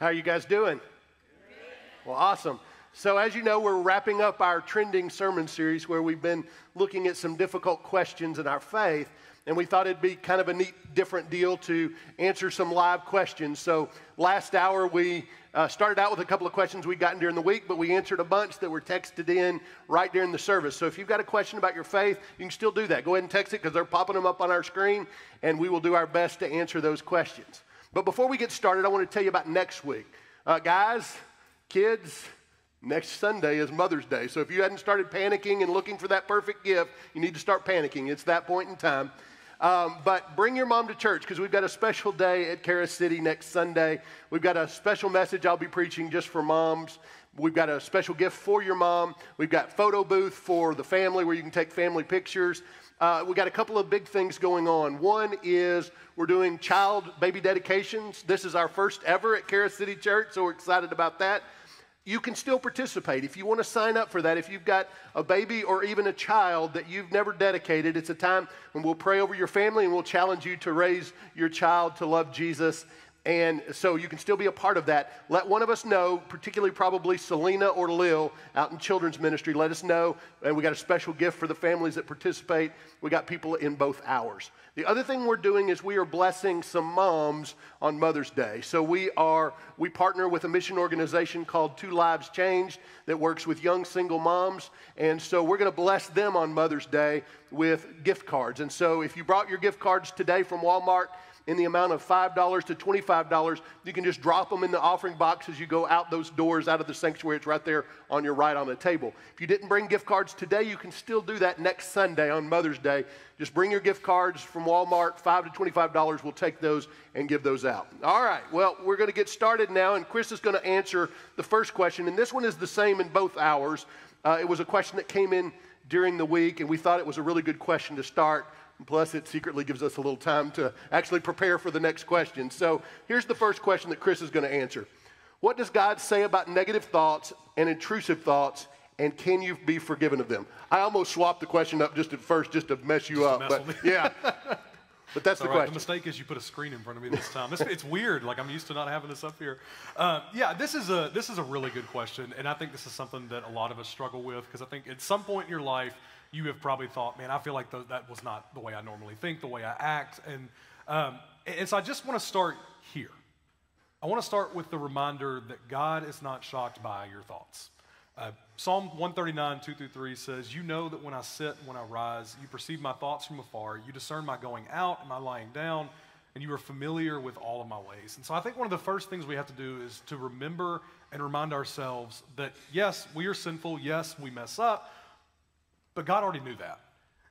How are you guys doing? Well, awesome. So, as you know, we're wrapping up our trending sermon series where we've been looking at some difficult questions in our faith. And we thought it'd be kind of a neat, different deal to answer some live questions. So, last hour we uh, started out with a couple of questions we'd gotten during the week, but we answered a bunch that were texted in right during the service. So, if you've got a question about your faith, you can still do that. Go ahead and text it because they're popping them up on our screen, and we will do our best to answer those questions. But before we get started, I want to tell you about next week. Uh, guys, kids, next Sunday is Mother's Day. So if you hadn't started panicking and looking for that perfect gift, you need to start panicking. It's that point in time. Um, but bring your mom to church because we've got a special day at Charis City next Sunday. We've got a special message I'll be preaching just for moms. We've got a special gift for your mom. We've got photo booth for the family where you can take family pictures. Uh, we got a couple of big things going on. One is we're doing child baby dedications. This is our first ever at Charis City Church, so we're excited about that. You can still participate. If you want to sign up for that, if you've got a baby or even a child that you've never dedicated, it's a time when we'll pray over your family and we'll challenge you to raise your child to love Jesus and so you can still be a part of that. Let one of us know, particularly probably Selena or Lil out in children's ministry. Let us know. And we got a special gift for the families that participate. We got people in both hours. The other thing we're doing is we are blessing some moms on Mother's Day. So we are we partner with a mission organization called Two Lives Changed that works with young single moms. And so we're going to bless them on Mother's Day with gift cards. And so if you brought your gift cards today from Walmart, in the amount of $5 to $25. You can just drop them in the offering box as you go out those doors out of the sanctuary. It's right there on your right on the table. If you didn't bring gift cards today, you can still do that next Sunday on Mother's Day. Just bring your gift cards from Walmart, 5 to $25. We'll take those and give those out. All right, well, we're going to get started now, and Chris is going to answer the first question. And this one is the same in both hours. Uh, it was a question that came in during the week, and we thought it was a really good question to start. Plus, it secretly gives us a little time to actually prepare for the next question. So, here's the first question that Chris is going to answer What does God say about negative thoughts and intrusive thoughts, and can you be forgiven of them? I almost swapped the question up just at first just to mess you just up, but yeah. But that's the right. question. The mistake is you put a screen in front of me this time. It's, it's weird. Like I'm used to not having this up here. Uh, yeah, this is a this is a really good question, and I think this is something that a lot of us struggle with because I think at some point in your life you have probably thought, man, I feel like th- that was not the way I normally think, the way I act. And, um, and so I just want to start here. I want to start with the reminder that God is not shocked by your thoughts. Uh, Psalm 139, 2 through 3 says, You know that when I sit and when I rise, you perceive my thoughts from afar. You discern my going out and my lying down, and you are familiar with all of my ways. And so I think one of the first things we have to do is to remember and remind ourselves that, yes, we are sinful. Yes, we mess up. But God already knew that.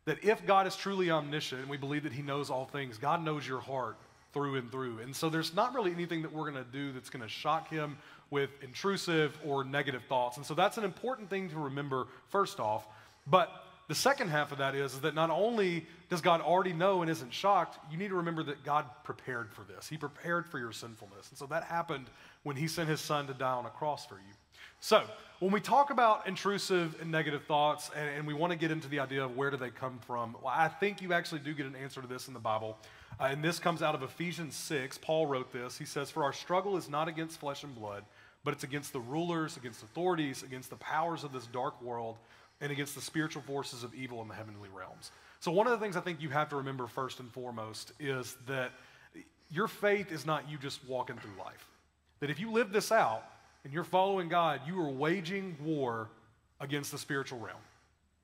That if God is truly omniscient and we believe that He knows all things, God knows your heart through and through. And so there's not really anything that we're going to do that's going to shock Him with intrusive or negative thoughts. And so that's an important thing to remember, first off. But the second half of that is, is that not only does God already know and isn't shocked, you need to remember that God prepared for this. He prepared for your sinfulness. And so that happened when He sent His Son to die on a cross for you. So, when we talk about intrusive and negative thoughts, and, and, we want to get into the idea of where do they come from, well, I think you actually do get an answer to this in the Bible. Uh, and this comes out of Ephesians 6. Paul wrote this. He says, For our struggle is not against flesh and blood, but it's against the rulers, against authorities, against the powers of this dark world, and against the spiritual forces of evil in the heavenly realms. So, one of the things I think you have to remember first and foremost is that your faith is not you just walking through life. That if you live this out, and you're following God, you are waging war against the spiritual realm.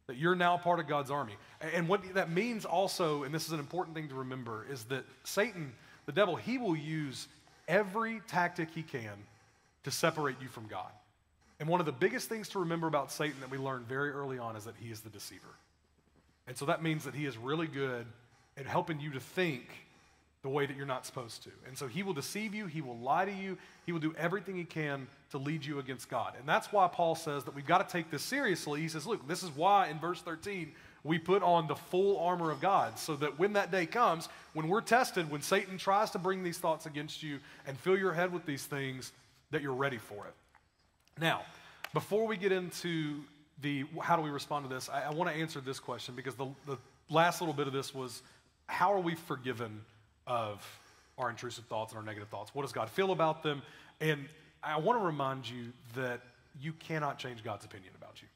That you're now part of God's army. And what that means also, and this is an important thing to remember, is that Satan, the devil, he will use every tactic he can to separate you from God. And one of the biggest things to remember about Satan that we learned very early on is that he is the deceiver. And so that means that he is really good at helping you to think the way that you're not supposed to. And so he will deceive you, he will lie to you, he will do everything he can to lead you against God. And that's why Paul says that we've got to take this seriously. He says, look, this is why in verse 13 we put on the full armor of God so that when that day comes, when we're tested, when Satan tries to bring these thoughts against you and fill your head with these things, that you're ready for it. Now, before we get into the how do we respond to this, I, I want to answer this question because the, the last little bit of this was how are we forgiven of our intrusive thoughts and our negative thoughts. What does God feel about them? And I want to remind you that you cannot change God's opinion about you.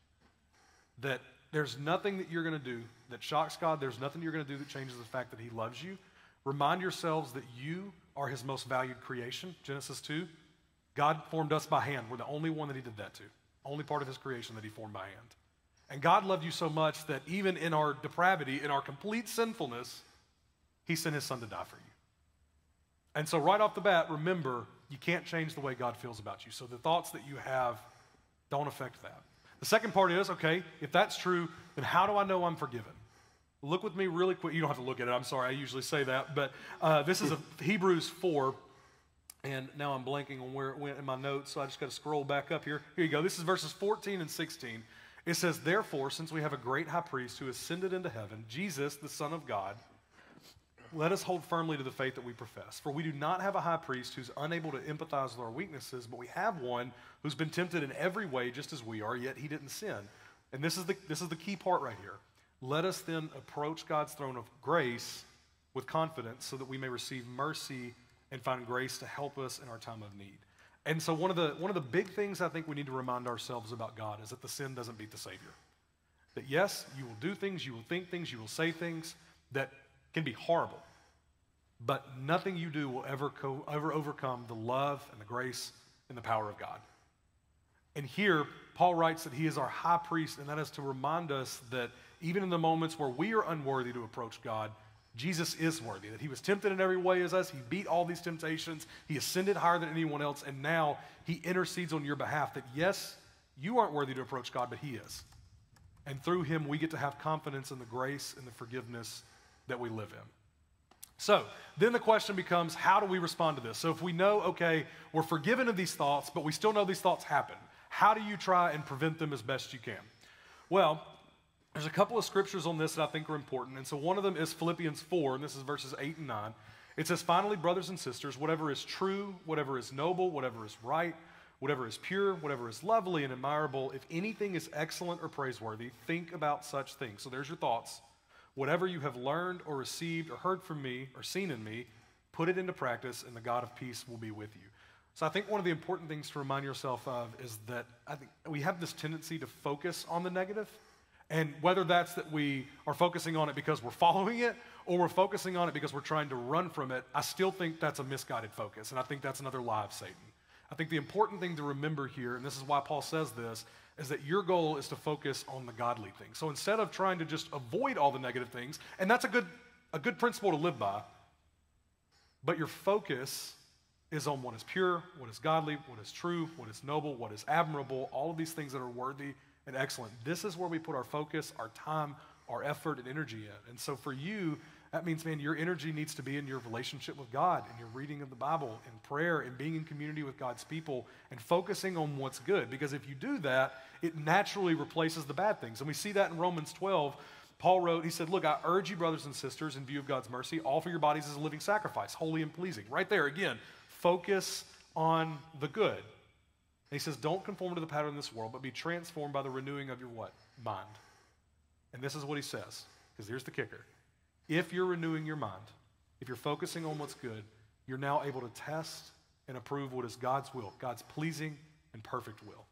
That there's nothing that you're going to do that shocks God. There's nothing you're going to do that changes the fact that He loves you. Remind yourselves that you are His most valued creation. Genesis 2. God formed us by hand. We're the only one that He did that to. Only part of His creation that He formed by hand. And God loved you so much that even in our depravity, in our complete sinfulness, He sent His Son to die for you. And so, right off the bat, remember, you can't change the way God feels about you. So, the thoughts that you have don't affect that. The second part is okay, if that's true, then how do I know I'm forgiven? Look with me really quick. You don't have to look at it. I'm sorry. I usually say that. But uh, this is a Hebrews 4. And now I'm blanking on where it went in my notes, so I just got to scroll back up here. Here you go. This is verses 14 and 16. It says, Therefore, since we have a great high priest who ascended into heaven, Jesus, the Son of God, let us hold firmly to the faith that we profess. For we do not have a high priest who's unable to empathize with our weaknesses, but we have one who's been tempted in every way just as we are, yet he didn't sin. And this is the, this is the key part right here. Let us then approach God's throne of grace with confidence so that we may receive mercy and find grace to help us in our time of need. And so, one of, the, one of the big things I think we need to remind ourselves about God is that the sin doesn't beat the Savior. That yes, you will do things, you will think things, you will say things that can be horrible. But nothing you do will ever, co- ever overcome the love and the grace and the power of God. And here, Paul writes that he is our high priest, and that is to remind us that even in the moments where we are unworthy to approach God, Jesus is worthy, that he was tempted in every way as us. He beat all these temptations. He ascended higher than anyone else, and now he intercedes on your behalf that, yes, you aren't worthy to approach God, but he is. And through him, we get to have confidence in the grace and the forgiveness that we live in. So then the question becomes how do we respond to this? So if we know, okay, we're forgiven of these thoughts, but we still know these thoughts happen, how do you try and prevent them as best you can? Well, there's a couple of scriptures on this that I think are important. And so one of them is Philippians 4, and this is verses 8 and 9. It says, Finally, brothers and sisters, whatever is true, whatever is noble, whatever is right, whatever is pure, whatever is lovely and admirable, if anything is excellent or praiseworthy, think about such things. So there's your thoughts. Whatever you have learned or received or heard from me or seen in me, put it into practice, and the God of peace will be with you. So I think one of the important things to remind yourself of is that I think we have this tendency to focus on the negative. And whether that's that we are focusing on it because we're following it or we're focusing on it because we're trying to run from it, I still think that's a misguided focus. And I think that's another lie of Satan. I think the important thing to remember here, and this is why Paul says this, is that your goal is to focus on the godly things. So instead of trying to just avoid all the negative things, and that's a good, a good principle to live by, but your focus is on what is pure, what is godly, what is true, what is noble, what is admirable, all of these things that are worthy and excellent. This is where we put our focus, our time, our effort, and energy in. And so for you, that means, man, your energy needs to be in your relationship with God, in your reading of the Bible, in prayer, and being in community with God's people, and focusing on what's good. Because if you do that, it naturally replaces the bad things. And we see that in Romans 12. Paul wrote, he said, Look, I urge you, brothers and sisters, in view of God's mercy, offer your bodies as a living sacrifice, holy and pleasing. Right there, again, focus on the good. And he says, Don't conform to the pattern of this world, but be transformed by the renewing of your what? Mind. And this is what he says, because here's the kicker. If you're renewing your mind, if you're focusing on what's good, you're now able to test and approve what is God's will, God's pleasing and perfect will.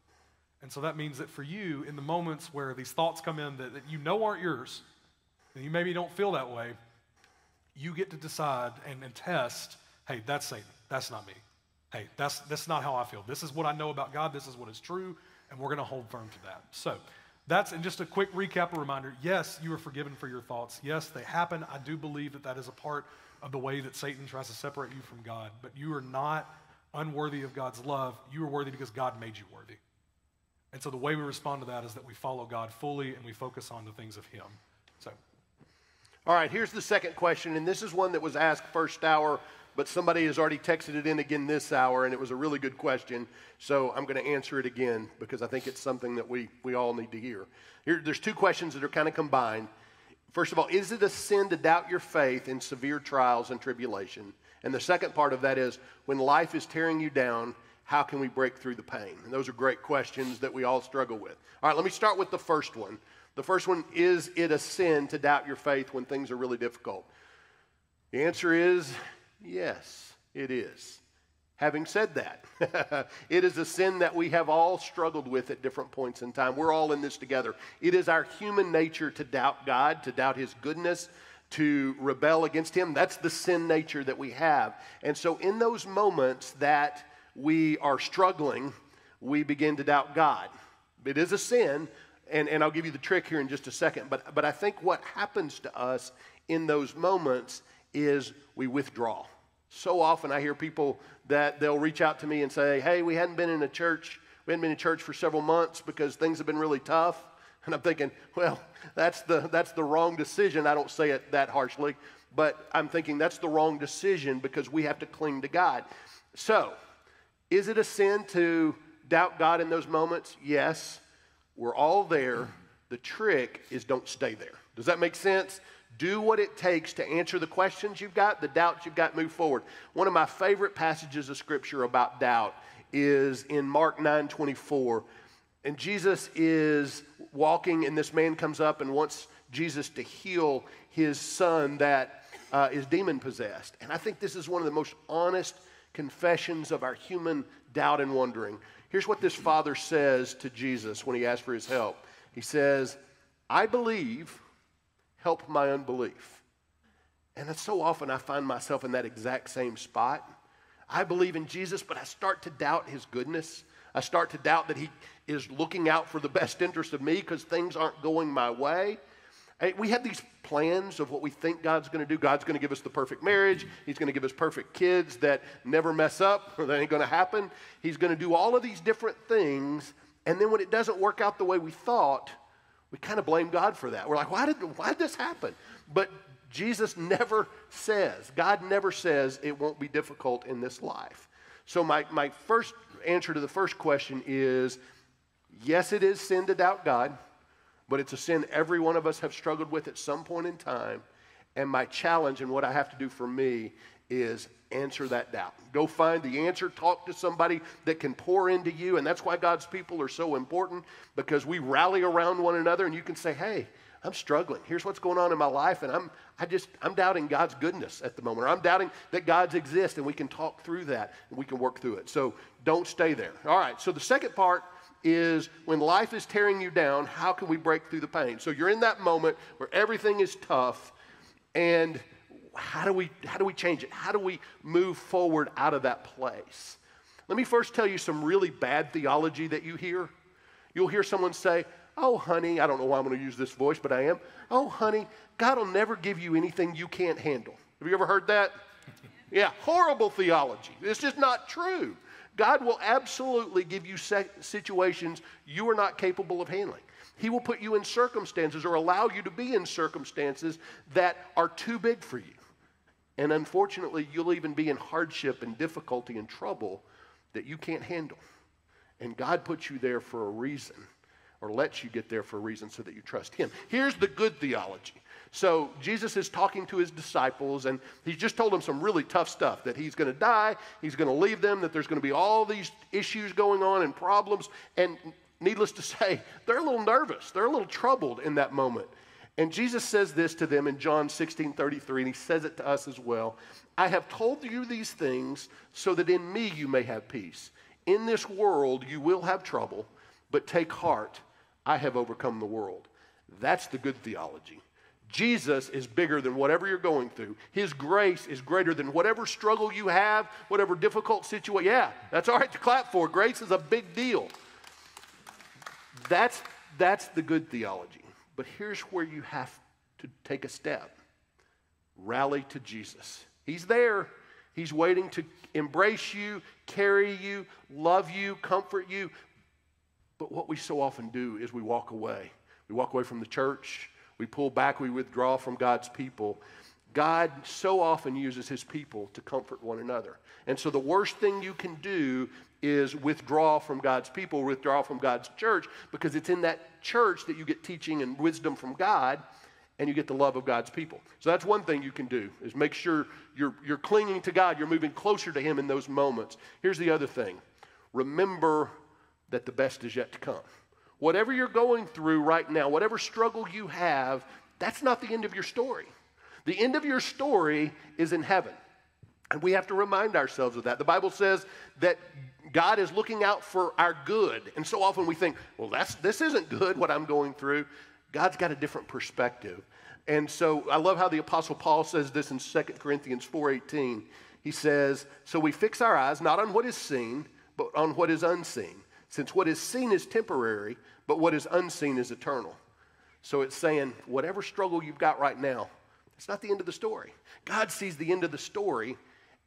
And so that means that for you, in the moments where these thoughts come in that, that you know aren't yours, and you maybe don't feel that way, you get to decide and, and test hey, that's Satan. That's not me. Hey, that's, that's not how I feel. This is what I know about God. This is what is true, and we're going to hold firm to that. So, that's and just a quick recap, a reminder. Yes, you are forgiven for your thoughts. Yes, they happen. I do believe that that is a part of the way that Satan tries to separate you from God. But you are not unworthy of God's love. You are worthy because God made you worthy. And so the way we respond to that is that we follow God fully and we focus on the things of Him. So. All right, here's the second question, and this is one that was asked first hour but somebody has already texted it in again this hour, and it was a really good question. So I'm going to answer it again because I think it's something that we, we all need to hear. Here, there's two questions that are kind of combined. First of all, is it a sin to doubt your faith in severe trials and tribulation? And the second part of that is when life is tearing you down, how can we break through the pain? And those are great questions that we all struggle with. All right, let me start with the first one. The first one is it a sin to doubt your faith when things are really difficult? The answer is Yes, it is. Having said that, it is a sin that we have all struggled with at different points in time. We're all in this together. It is our human nature to doubt God, to doubt His goodness, to rebel against Him. That's the sin nature that we have. And so, in those moments that we are struggling, we begin to doubt God. It is a sin, and, and I'll give you the trick here in just a second. But, but I think what happens to us in those moments is we withdraw. So often I hear people that they'll reach out to me and say, Hey, we hadn't been in a church, we hadn't been in church for several months because things have been really tough. And I'm thinking, well, that's the, that's the wrong decision. I don't say it that harshly, but I'm thinking that's the wrong decision because we have to cling to God. So, is it a sin to doubt God in those moments? Yes. We're all there. The trick is don't stay there. Does that make sense? Do what it takes to answer the questions you've got, the doubts you've got, move forward. One of my favorite passages of scripture about doubt is in Mark 9 24. And Jesus is walking, and this man comes up and wants Jesus to heal his son that uh, is demon possessed. And I think this is one of the most honest confessions of our human doubt and wondering. Here's what this father says to Jesus when he asks for his help He says, I believe, help my unbelief. And so often I find myself in that exact same spot. I believe in Jesus, but I start to doubt his goodness. I start to doubt that he is looking out for the best interest of me because things aren't going my way. We have these plans of what we think God's going to do. God's going to give us the perfect marriage. He's going to give us perfect kids that never mess up, or that ain't going to happen. He's going to do all of these different things. And then when it doesn't work out the way we thought, we kind of blame God for that. We're like, why did, why did this happen? But Jesus never says, God never says it won't be difficult in this life. So, my, my first answer to the first question is yes, it is sin to doubt God, but it's a sin every one of us have struggled with at some point in time. And my challenge and what I have to do for me is answer that doubt. Go find the answer, talk to somebody that can pour into you. And that's why God's people are so important because we rally around one another and you can say, hey, I'm struggling. Here's what's going on in my life, and I'm I just I'm doubting God's goodness at the moment, or I'm doubting that God's exist, and we can talk through that and we can work through it. So don't stay there. All right. So the second part is when life is tearing you down, how can we break through the pain? So you're in that moment where everything is tough, and how do we how do we change it? How do we move forward out of that place? Let me first tell you some really bad theology that you hear. You'll hear someone say, "Oh, honey, I don't know why I'm going to use this voice, but I am. Oh, honey, God will never give you anything you can't handle." Have you ever heard that? Yeah, horrible theology. It's just not true. God will absolutely give you situations you are not capable of handling. He will put you in circumstances or allow you to be in circumstances that are too big for you. And unfortunately, you'll even be in hardship and difficulty and trouble that you can't handle. And God puts you there for a reason, or lets you get there for a reason so that you trust Him. Here's the good theology. So Jesus is talking to his disciples, and he just told them some really tough stuff that he's going to die, he's going to leave them, that there's going to be all these issues going on and problems. And needless to say, they're a little nervous, they're a little troubled in that moment. And Jesus says this to them in John 16 33, and he says it to us as well. I have told you these things so that in me you may have peace. In this world you will have trouble, but take heart, I have overcome the world. That's the good theology. Jesus is bigger than whatever you're going through. His grace is greater than whatever struggle you have, whatever difficult situation. Yeah, that's all right to clap for. Grace is a big deal. That's, that's the good theology. But here's where you have to take a step rally to Jesus. He's there. He's waiting to embrace you, carry you, love you, comfort you. But what we so often do is we walk away. We walk away from the church. We pull back, we withdraw from God's people. God so often uses his people to comfort one another. And so the worst thing you can do is withdraw from God's people, withdraw from God's church, because it's in that church that you get teaching and wisdom from God and you get the love of God's people. So that's one thing you can do is make sure you're, you're clinging to God, you're moving closer to him in those moments. Here's the other thing. Remember that the best is yet to come. Whatever you're going through right now, whatever struggle you have, that's not the end of your story. The end of your story is in heaven. And we have to remind ourselves of that. The Bible says that God is looking out for our good. And so often we think, well, that's, this isn't good, what I'm going through. God's got a different perspective. And so I love how the Apostle Paul says this in 2 Corinthians 4.18. He says, so we fix our eyes not on what is seen, but on what is unseen. Since what is seen is temporary, but what is unseen is eternal. So it's saying, whatever struggle you've got right now, it's not the end of the story. God sees the end of the story,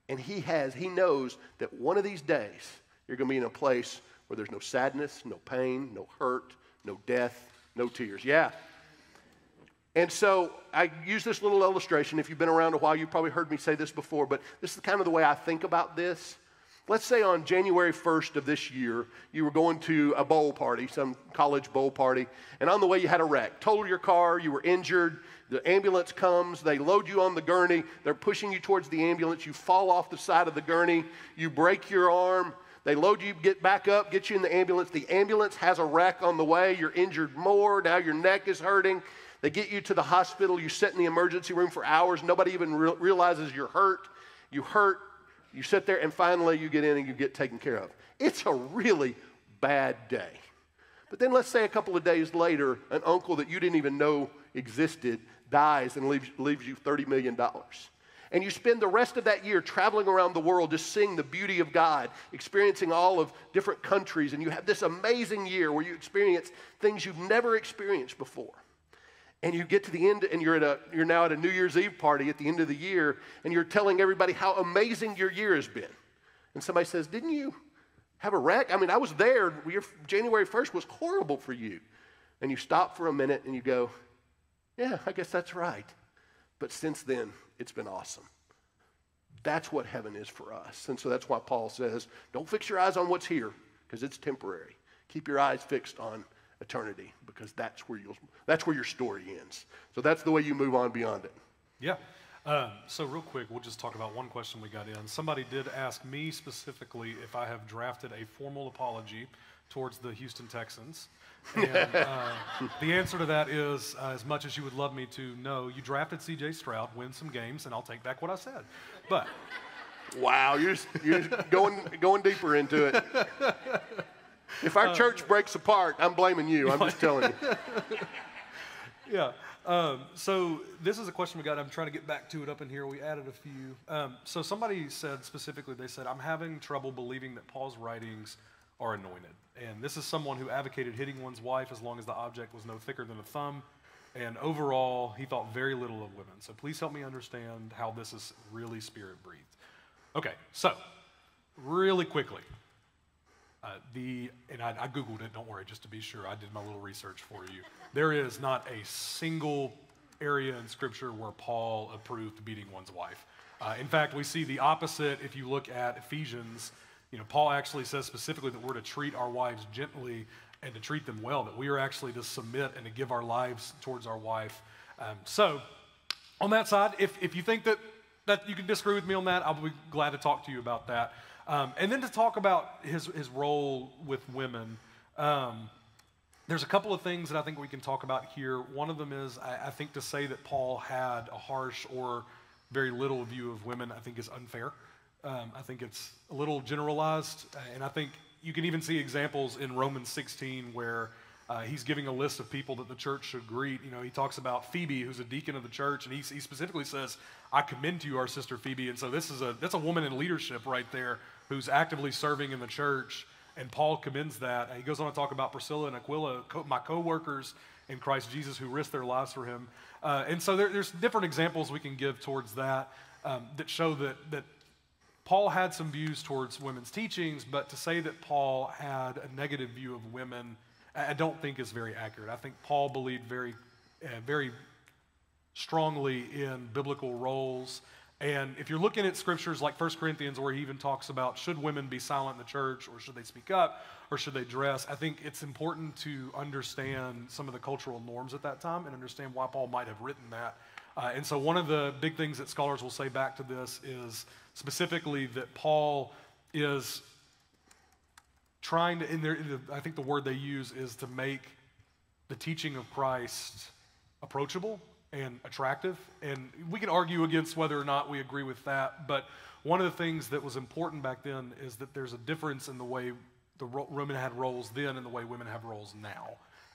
and He has, He knows that one of these days you're going to be in a place where there's no sadness, no pain, no hurt, no death, no tears. Yeah. And so I use this little illustration. If you've been around a while, you've probably heard me say this before, but this is kind of the way I think about this. Let's say on January 1st of this year, you were going to a bowl party, some college bowl party, and on the way you had a wreck. Totaled your car, you were injured, the ambulance comes, they load you on the gurney, they're pushing you towards the ambulance, you fall off the side of the gurney, you break your arm, they load you, get back up, get you in the ambulance. The ambulance has a wreck on the way, you're injured more, now your neck is hurting. They get you to the hospital, you sit in the emergency room for hours, nobody even re- realizes you're hurt. You hurt, you sit there, and finally you get in and you get taken care of. It's a really bad day. But then let's say a couple of days later, an uncle that you didn't even know existed dies and leaves, leaves you $30 million. And you spend the rest of that year traveling around the world just seeing the beauty of God, experiencing all of different countries, and you have this amazing year where you experience things you've never experienced before and you get to the end and you're, at a, you're now at a New Year's Eve party at the end of the year and you're telling everybody how amazing your year has been. And somebody says, Didn't you have a wreck? I mean, I was there. Your January 1st was horrible for you. And you stop for a minute and you go, Yeah, I guess that's right. But since then, it's been awesome. That's what heaven is for us. And so that's why Paul says, Don't fix your eyes on what's here because it's temporary. Keep your eyes fixed on eternity because that's where you'll that's where your story ends. So that's the way you move on beyond it. Yeah. Um, so real quick, we'll just talk about one question we got in. Somebody did ask me specifically if I have drafted a formal apology towards the Houston Texans. And uh, the answer to that is, uh, as much as you would love me to know, you drafted C.J. Stroud, win some games, and I'll take back what I said. But wow, you're you're going going deeper into it. If our uh, church breaks apart, I'm blaming you. I'm just telling you. yeah. Um, so this is a question we got. I'm trying to get back to it up in here. We added a few. Um, so somebody said specifically, they said, I'm having trouble believing that Paul's writings are anointed. And this is someone who advocated hitting one's wife as long as the object was no thicker than a thumb. And overall, he thought very little of women. So please help me understand how this is really spirit breathed. Okay, so really quickly, uh, the, and I, I, Googled it, don't worry, just to be sure. I did my little research for you. There is not a single area in Scripture where Paul approved beating one's wife. Uh, in fact, we see the opposite if you look at Ephesians. You know, Paul actually says specifically that we're to treat our wives gently and to treat them well, that we are actually to submit and to give our lives towards our wife. Um, so, on that side, if, if you think that, that you can disagree with me on that, I'll be glad to talk to you about that. Um, and then to talk about his, his role with women, um, there's a couple of things that I think we can talk about here. One of them is I, I, think to say that Paul had a harsh or very little view of women, I think is unfair. Um, I think it's a little generalized, and I think you can even see examples in Romans 16 where uh, he's giving a list of people that the church should greet. You know, he talks about Phoebe, who's a deacon of the church, and he, he specifically says, "I commend to you our sister Phoebe." And so this is a that's a woman in leadership right there who's actively serving in the church, and Paul commends that. He goes on to talk about Priscilla and Aquila, co- my co-workers in Christ Jesus, who risked their lives for him. Uh, and so there, there's different examples we can give towards that um, that show that that Paul had some views towards women's teachings, but to say that Paul had a negative view of women, I don't think is very accurate. I think Paul believed very, uh, very strongly in biblical roles and if you're looking at scriptures like 1 Corinthians, where he even talks about should women be silent in the church, or should they speak up, or should they dress, I think it's important to understand some of the cultural norms at that time and understand why Paul might have written that. Uh, and so, one of the big things that scholars will say back to this is specifically that Paul is trying to, in their, I think the word they use is to make the teaching of Christ approachable and attractive. And we can argue against whether or not we agree with that. But one of the things that was important back then is that there's a difference in the way the ro- women had roles then and the way women have roles now.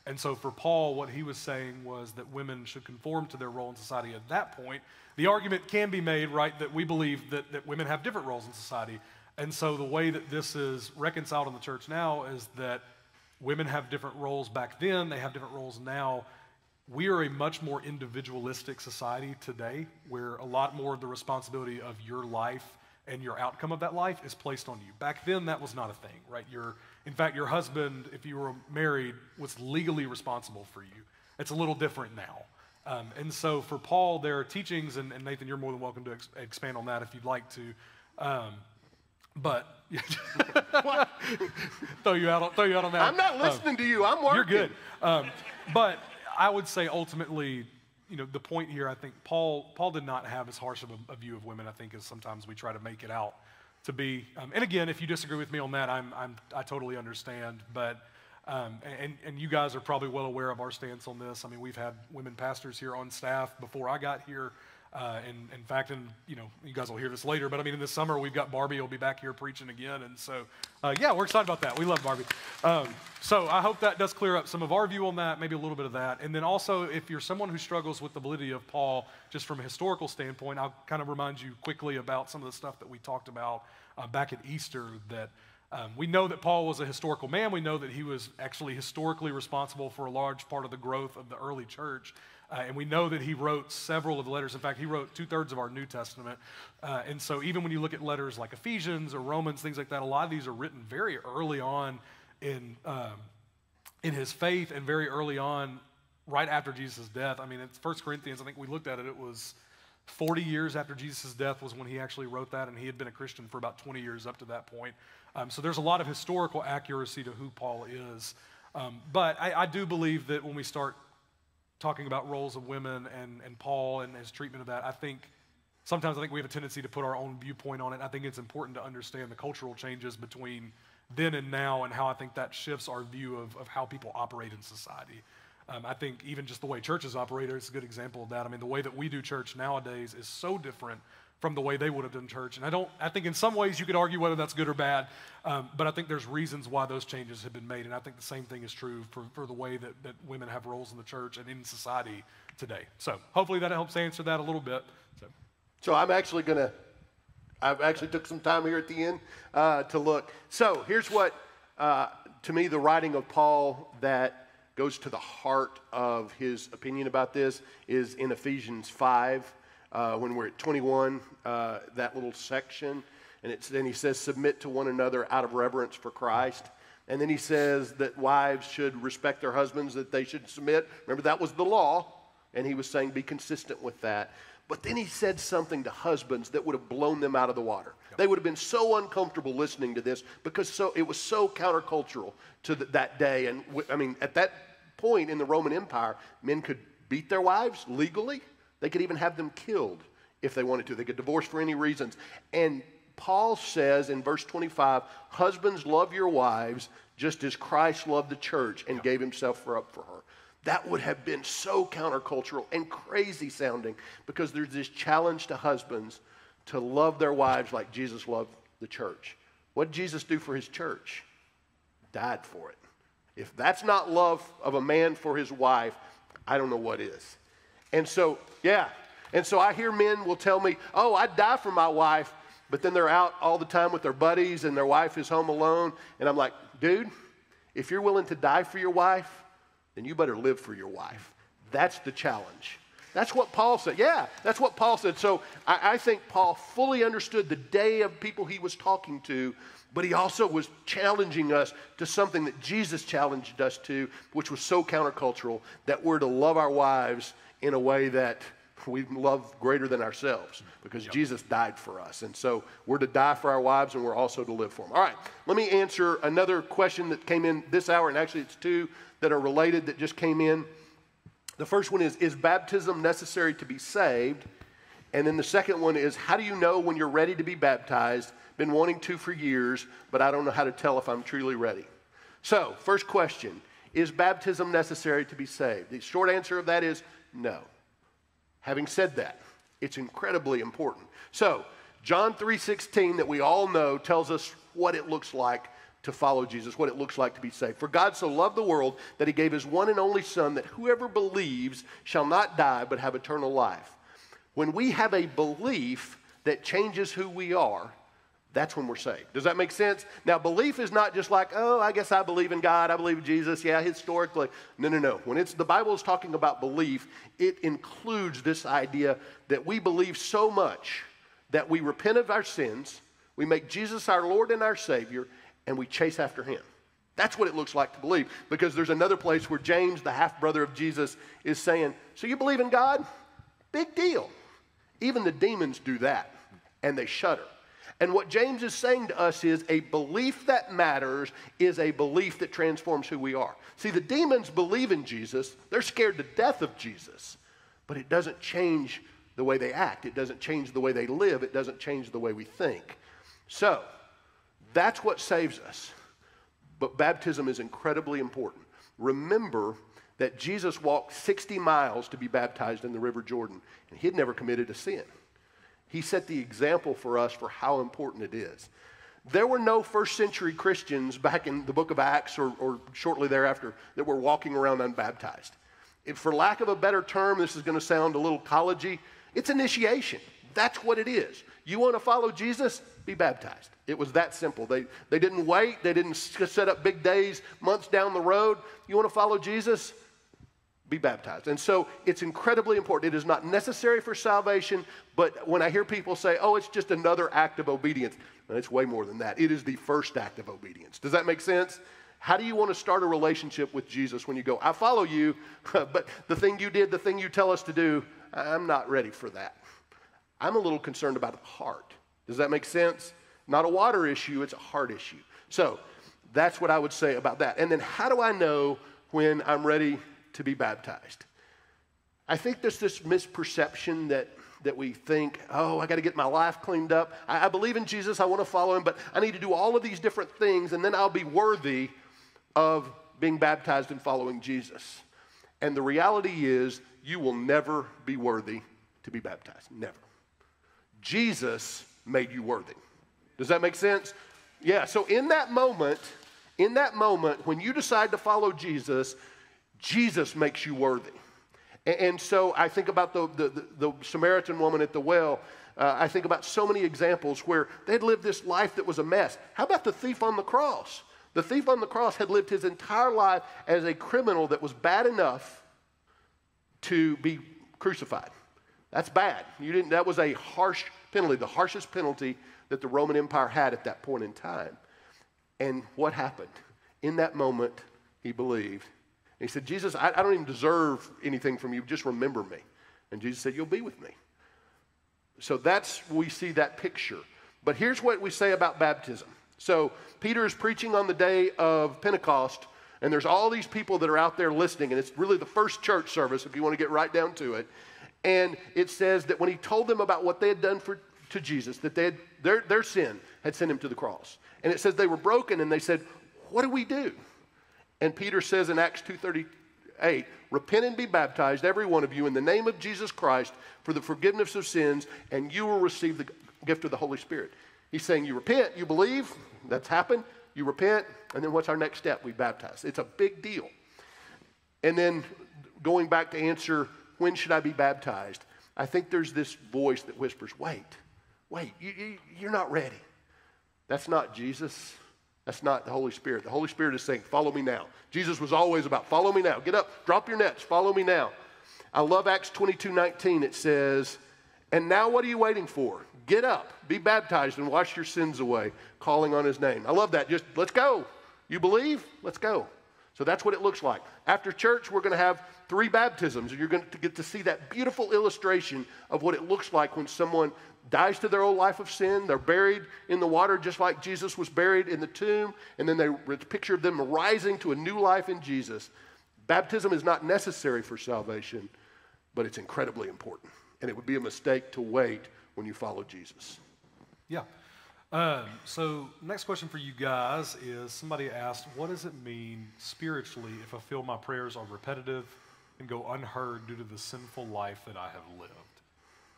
And so for Paul, what he was saying was that women should conform to their role in society at that point. The argument can be made, right, that we believe that, that women have different roles in society. And so the way that this is reconciled in the church now is that women have different roles back then, they have different roles now. We are a much more individualistic society today where a lot more of the responsibility of your life and your outcome of that life is placed on you. Back then, that was not a thing, right? Your, in fact, your husband, if you were married, was legally responsible for you. It's a little different now. Um, and so for Paul, there are teachings, and, and Nathan, you're more than welcome to ex- expand on that if you'd like to. Um, but throw you out, on, throw you out on that. I'm not listening um, to you. I'm working. You're good. Um, but I would say ultimately, you know, the point here, I think Paul, Paul did not have as harsh of a, a view of women, I think, as sometimes we try to make it out to be. Um, and again, if you disagree with me on that, I'm, I'm, I totally understand. But, um, and, and you guys are probably well aware of our stance on this. I mean, we've had women pastors here on staff before I got here. Uh, and in fact, and you know, you guys will hear this later, but I mean, in the summer we've got Barbie will be back here preaching again, and so uh, yeah, we're excited about that. We love Barbie. Um, so I hope that does clear up some of our view on that, maybe a little bit of that, and then also if you're someone who struggles with the validity of Paul, just from a historical standpoint, I'll kind of remind you quickly about some of the stuff that we talked about uh, back at Easter that. Um, we know that Paul was a historical man. We know that he was actually historically responsible for a large part of the growth of the early church. Uh, and we know that he wrote several of the letters. In fact, he wrote two thirds of our New Testament. Uh, and so, even when you look at letters like Ephesians or Romans, things like that, a lot of these are written very early on in, um, in his faith and very early on, right after Jesus' death. I mean, it's 1 Corinthians, I think we looked at it, it was 40 years after Jesus' death was when he actually wrote that, and he had been a Christian for about 20 years up to that point. Um, so, there's a lot of historical accuracy to who Paul is. Um, but I, I do believe that when we start talking about roles of women and, and Paul and his treatment of that, I think sometimes I think we have a tendency to put our own viewpoint on it. I think it's important to understand the cultural changes between then and now and how I think that shifts our view of, of how people operate in society. Um, I think even just the way churches operate is a good example of that. I mean, the way that we do church nowadays is so different from the way they would have done church. And I don't, I think in some ways you could argue whether that's good or bad, um, but I think there's reasons why those changes have been made. And I think the same thing is true for, for the way that, that women have roles in the church and in society today. So hopefully that helps answer that a little bit. So, so I'm actually going to, I've actually took some time here at the end uh, to look. So here's what, uh, to me, the writing of Paul that goes to the heart of his opinion about this is in Ephesians 5 uh, when we're at 21, uh, that little section. And it's, then he says, submit to one another out of reverence for Christ. And then he says that wives should respect their husbands, that they should submit. Remember, that was the law. And he was saying, be consistent with that. But then he said something to husbands that would have blown them out of the water. Yep. They would have been so uncomfortable listening to this because so, it was so countercultural to the, that day. And I mean, at that point in the Roman Empire, men could beat their wives legally. They could even have them killed if they wanted to. They could divorce for any reasons. And Paul says in verse 25, Husbands, love your wives just as Christ loved the church and gave himself for up for her. That would have been so countercultural and crazy sounding because there's this challenge to husbands to love their wives like Jesus loved the church. What did Jesus do for his church? Died for it. If that's not love of a man for his wife, I don't know what is. And so, yeah. And so I hear men will tell me, oh, I'd die for my wife, but then they're out all the time with their buddies and their wife is home alone. And I'm like, dude, if you're willing to die for your wife, then you better live for your wife. That's the challenge. That's what Paul said. Yeah, that's what Paul said. So I, I, think Paul fully understood the day of people he was talking to, but he also was challenging us to something that Jesus challenged us to, which was so countercultural that we're to love our wives in a way that we love greater than ourselves because yep. Jesus died for us. And so we're to die for our wives and we're also to live for them. All right, let me answer another question that came in this hour, and actually it's two that are related that just came in. The first one is Is baptism necessary to be saved? And then the second one is How do you know when you're ready to be baptized? Been wanting to for years, but I don't know how to tell if I'm truly ready. So, first question Is baptism necessary to be saved? The short answer of that is no. Having said that, it's incredibly important. So, John 3:16 that we all know tells us what it looks like to follow Jesus, what it looks like to be saved. For God so loved the world that he gave his one and only son that whoever believes shall not die but have eternal life. When we have a belief that changes who we are, that's when we're saved. Does that make sense? Now, belief is not just like, oh, I guess I believe in God, I believe in Jesus, yeah, historically. No, no, no. When it's the Bible is talking about belief, it includes this idea that we believe so much that we repent of our sins, we make Jesus our Lord and our Savior, and we chase after him. That's what it looks like to believe. Because there's another place where James, the half brother of Jesus, is saying, So you believe in God? Big deal. Even the demons do that, and they shudder. And what James is saying to us is a belief that matters is a belief that transforms who we are. See, the demons believe in Jesus, they're scared to death of Jesus, but it doesn't change the way they act, it doesn't change the way they live, it doesn't change the way we think. So, that's what saves us. But baptism is incredibly important. Remember that Jesus walked 60 miles to be baptized in the River Jordan, and he had never committed a sin. He set the example for us for how important it is. There were no first century Christians back in the book of Acts or, or shortly thereafter that were walking around unbaptized. If, for lack of a better term, this is going to sound a little collegey, it's initiation. That's what it is. You want to follow Jesus? Be baptized. It was that simple. They, they didn't wait, they didn't set up big days months down the road. You want to follow Jesus? Be baptized. And so it's incredibly important. It is not necessary for salvation, but when I hear people say, oh, it's just another act of obedience, it's way more than that. It is the first act of obedience. Does that make sense? How do you want to start a relationship with Jesus when you go, I follow you, but the thing you did, the thing you tell us to do, I'm not ready for that. I'm a little concerned about the heart. Does that make sense? Not a water issue, it's a heart issue. So that's what I would say about that. And then how do I know when I'm ready to be baptized? I think there's this misperception that, that we think, oh, I got to get my life cleaned up. I, I believe in Jesus, I want to follow him, but I need to do all of these different things, and then I'll be worthy of being baptized and following Jesus. And the reality is, you will never be worthy to be baptized. Never. Jesus made you worthy. Does that make sense? Yeah, so in that moment, in that moment, when you decide to follow Jesus, Jesus makes you worthy. And, so I think about the, the, the, Samaritan woman at the well. Uh, I think about so many examples where they'd lived this life that was a mess. How about the thief on the cross? The thief on the cross had lived his entire life as a criminal that was bad enough to be crucified. That's bad. You didn't, that was a harsh penalty, the harshest penalty that the Roman Empire had at that point in time. And what happened? In that moment, he believed. He said, Jesus, I, I don't even deserve anything from you. Just remember me. And Jesus said, You'll be with me. So that's, we see that picture. But here's what we say about baptism. So Peter is preaching on the day of Pentecost, and there's all these people that are out there listening, and it's really the first church service, if you want to get right down to it. And it says that when he told them about what they had done for, to Jesus, that they had, their, their sin had sent him to the cross. And it says they were broken and they said, What do we do? And Peter says in Acts 2.38, Repent and be baptized, every one of you, in the name of Jesus Christ for the forgiveness of sins, and you will receive the gift of the Holy Spirit. He's saying, You repent, you believe, that's happened, you repent, and then what's our next step? We baptize. It's a big deal. And then going back to answer when should I be baptized? I think there's this voice that whispers, wait, wait, you, you, you're not ready. That's not Jesus. That's not the Holy Spirit. The Holy Spirit is saying, follow me now. Jesus was always about, follow me now. Get up, drop your nets, follow me now. I love Acts 22 19. It says, and now what are you waiting for? Get up, be baptized, and wash your sins away, calling on his name. I love that. Just let's go. You believe? Let's go. So that's what it looks like. After church, we're going to have three baptisms. And you're going to get to see that beautiful illustration of what it looks like when someone dies to their old life of sin. They're buried in the water just like Jesus was buried in the tomb. And then they picture of them rising to a new life in Jesus. Baptism is not necessary for salvation, but it's incredibly important. And it would be a mistake to wait when you follow Jesus. Yeah. Um, so, next question for you guys is somebody asked, What does it mean spiritually if I feel my prayers are repetitive and go unheard due to the sinful life that I have lived?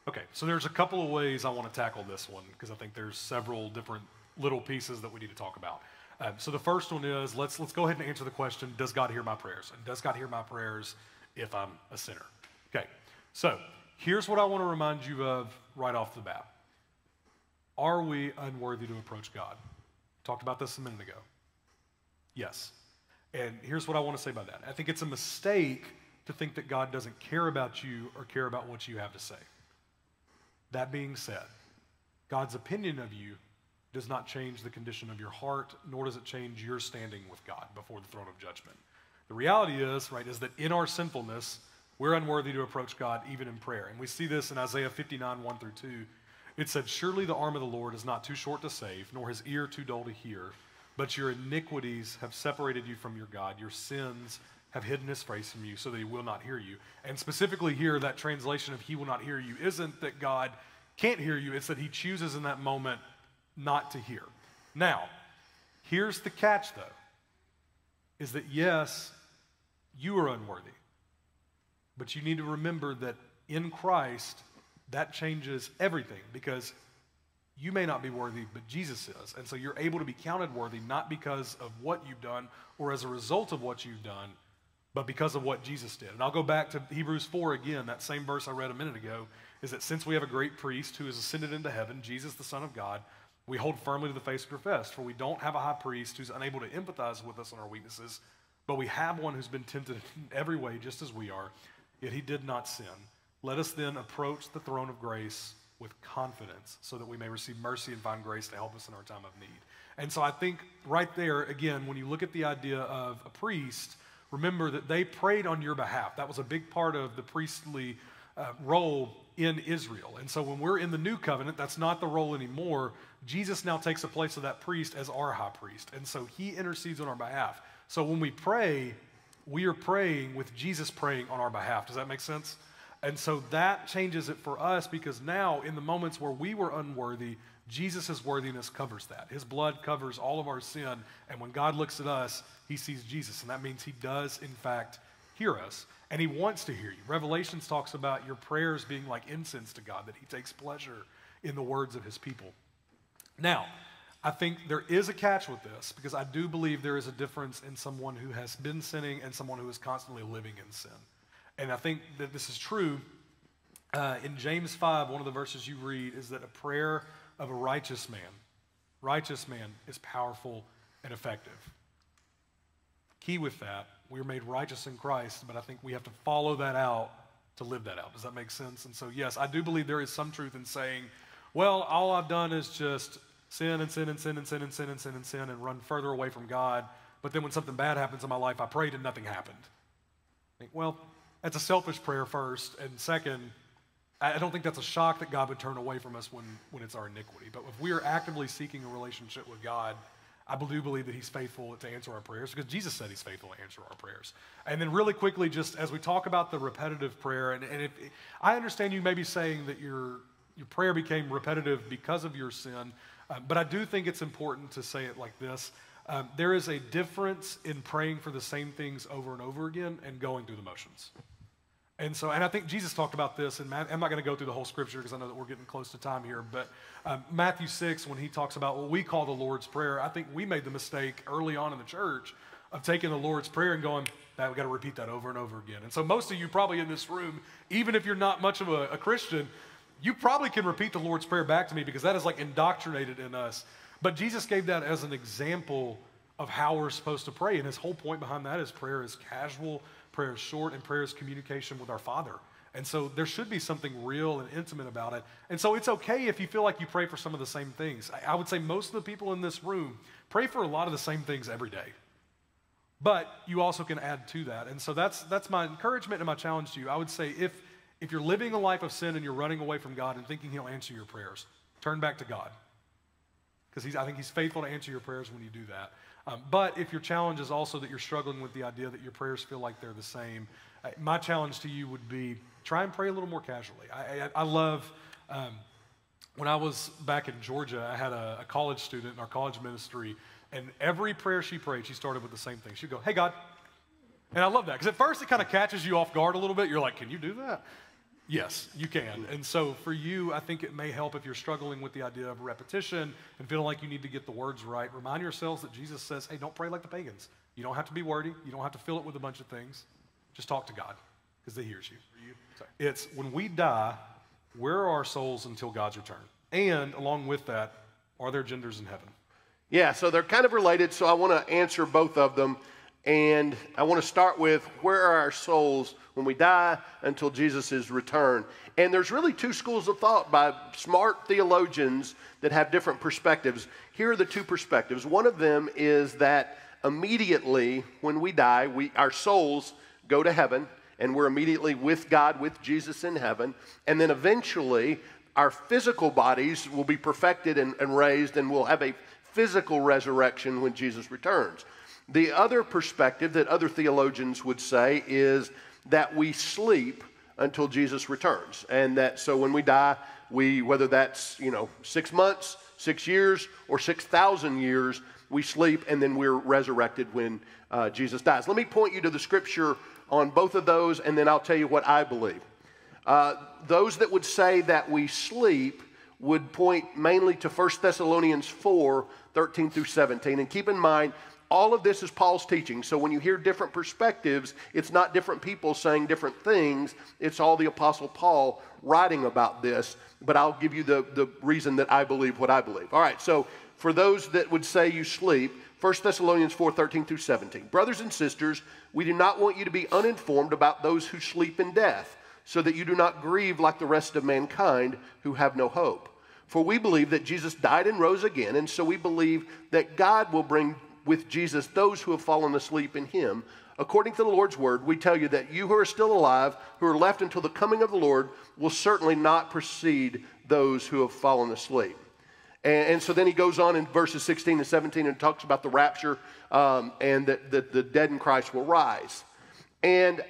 Okay, so there's a couple of ways I want to tackle this one because I think there's several different little pieces that we need to talk about. Um, so the first one is let's let's go ahead and answer the question: Does God hear my prayers? And does God hear my prayers if I'm a sinner? Okay, so here's what I want to remind you of right off the bat: Are we unworthy to approach God? Talked about this a minute ago. Yes, and here's what I want to say about that. I think it's a mistake to think that God doesn't care about you or care about what you have to say. That being said, God's opinion of you does not change the condition of your heart, nor does it change your standing with God before the throne of judgment. The reality is, right, is that in our sinfulness, we're unworthy to approach God even in prayer. And we see this in Isaiah 59, 1 through 2. It said, Surely the arm of the Lord is not too short to save, nor his ear too dull to hear, but your iniquities have separated you from your God. Your sins have hidden his face from you so that he will not hear you. And specifically here, that translation of he will not hear you isn't that God can't hear you, it's that he chooses in that moment not to hear. Now, here's the catch though is that yes, you are unworthy. But you need to remember that in Christ, that changes everything because you may not be worthy, but Jesus is. And so you're able to be counted worthy not because of what you've done or as a result of what you've done, but because of what Jesus did. And I'll go back to Hebrews 4 again, that same verse I read a minute ago, is that since we have a great priest who has ascended into heaven, Jesus, the Son of God, we hold firmly to the faith professed, for we don't have a high priest who's unable to empathize with us on our weaknesses, but we have one who's been tempted in every way, just as we are, yet he did not sin. Let us then approach the throne of grace with confidence so that we may receive mercy and find grace to help us in our time of need. And so I think right there, again, when you look at the idea of a priest, remember that they prayed on your behalf. That was a big part of the priestly uh, role in Israel. And so when we're in the new covenant, that's not the role anymore. Jesus now takes the place of that priest as our high priest. And so he intercedes on our behalf. So when we pray, we are praying with Jesus praying on our behalf. Does that make sense? And so that changes it for us because now, in the moments where we were unworthy, Jesus' worthiness covers that. His blood covers all of our sin. And when God looks at us, he sees Jesus. And that means he does, in fact, hear us. And he wants to hear you. Revelations talks about your prayers being like incense to God, that he takes pleasure in the words of his people. Now, I think there is a catch with this because I do believe there is a difference in someone who has been sinning and someone who is constantly living in sin. And I think that this is true. Uh, in James 5, one of the verses you read is that a prayer of a righteous man, righteous man, is powerful and effective. Key with that, we're made righteous in Christ, but I think we have to follow that out to live that out. Does that make sense? And so, yes, I do believe there is some truth in saying, well, all I've done is just sin and sin and sin and sin and sin and sin and sin and run further away from God. But then when something bad happens in my life, I prayed and nothing happened. Think, well, that's a selfish prayer first. And second, I don't think that's a shock that God would turn away from us when, when it's our iniquity. But if we are actively seeking a relationship with God, I do believe that He's faithful to answer our prayers because Jesus said He's faithful to answer our prayers. And then, really quickly, just as we talk about the repetitive prayer, and, and if, I understand you may be saying that your, your prayer became repetitive because of your sin, uh, but I do think it's important to say it like this. Um, there is a difference in praying for the same things over and over again and going through the motions. And so, and I think Jesus talked about this, and I'm not going to go through the whole scripture because I know that we're getting close to time here. But um, Matthew 6, when he talks about what we call the Lord's Prayer, I think we made the mistake early on in the church of taking the Lord's Prayer and going, that we've got to repeat that over and over again. And so, most of you probably in this room, even if you're not much of a, a Christian, you probably can repeat the Lord's Prayer back to me because that is like indoctrinated in us. But Jesus gave that as an example of how we're supposed to pray. And his whole point behind that is prayer is casual prayer is short, and prayer is communication with our Father. And so there should be something real and intimate about it. And so it's okay if you feel like you pray for some of the same things. I, I would say most of the people in this room pray for a lot of the same things every day. But you also can add to that. And so that's, that's my encouragement and my challenge to you. I would say if, if you're living a life of sin and you're running away from God and thinking He'll answer your prayers, turn back to God. Because I think He's faithful to answer your prayers when you do that. Um, but if your challenge is also that you're struggling with the idea that your prayers feel like they're the same, uh, my challenge to you would be try and pray a little more casually. I, I, I love, um, when I was back in Georgia, I had a, a, college student in our college ministry, and every prayer she prayed, she started with the same thing. She'd go, Hey, God. And I love that because at first it kind of catches you off guard a little bit. You're like, Can you do that? Yes, you can. And so for you, I think it may help if you're struggling with the idea of repetition and feeling like you need to get the words right. Remind yourselves that Jesus says, hey, don't pray like the pagans. You don't have to be wordy, you don't have to fill it with a bunch of things. Just talk to God because He hears you. It's when we die, where are our souls until God's return? And along with that, are there genders in heaven? Yeah, so they're kind of related, so I want to answer both of them. And I want to start with where are our souls when we die until Jesus' return? And there's really two schools of thought by smart theologians that have different perspectives. Here are the two perspectives. One of them is that immediately when we die, we, our souls go to heaven and we're immediately with God, with Jesus in heaven. And then eventually, our physical bodies will be perfected and, and raised, and we'll have a physical resurrection when Jesus returns. The other perspective that other theologians would say is that we sleep until Jesus returns. And that so when we die, we, whether that's, you know, six months, six years, or 6,000 years, we sleep and then we're resurrected when uh, Jesus dies. Let me point you to the scripture on both of those, and then I'll tell you what I believe. Uh, those that would say that we sleep would point mainly to 1 Thessalonians 4 13 through 17. And keep in mind, all of this is Paul's teaching. So when you hear different perspectives, it's not different people saying different things. It's all the Apostle Paul writing about this. But I'll give you the, the reason that I believe what I believe. All right, so for those that would say you sleep, 1 Thessalonians 4 13 through 17. Brothers and sisters, we do not want you to be uninformed about those who sleep in death, so that you do not grieve like the rest of mankind who have no hope. For we believe that Jesus died and rose again, and so we believe that God will bring with Jesus those who have fallen asleep in him. According to the Lord's word, we tell you that you who are still alive, who are left until the coming of the Lord, will certainly not precede those who have fallen asleep. And, and so then he goes on in verses 16 and 17 and talks about the rapture um, and that, that the dead in Christ will rise. And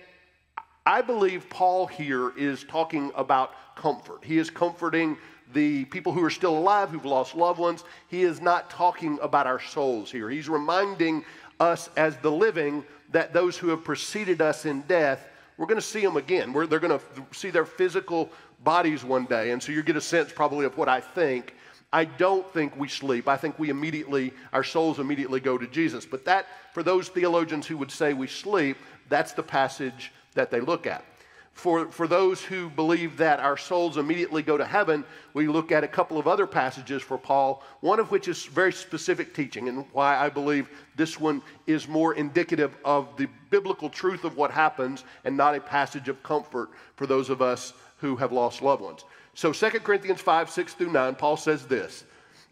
I believe Paul here is talking about comfort. He is comforting the people who are still alive, who've lost loved ones. He is not talking about our souls here. He's reminding us as the living that those who have preceded us in death, we're going to see them again. We're, they're going to see their physical bodies one day. And so you get a sense probably of what I think. I don't think we sleep. I think we immediately, our souls immediately go to Jesus. But that, for those theologians who would say we sleep, that's the passage that they look at. For, for those who believe that our souls immediately go to heaven, we look at a couple of other passages for Paul, one of which is very specific teaching, and why I believe this one is more indicative of the biblical truth of what happens and not a passage of comfort for those of us who have lost loved ones. So 2 Corinthians 5, 6 through 9, Paul says this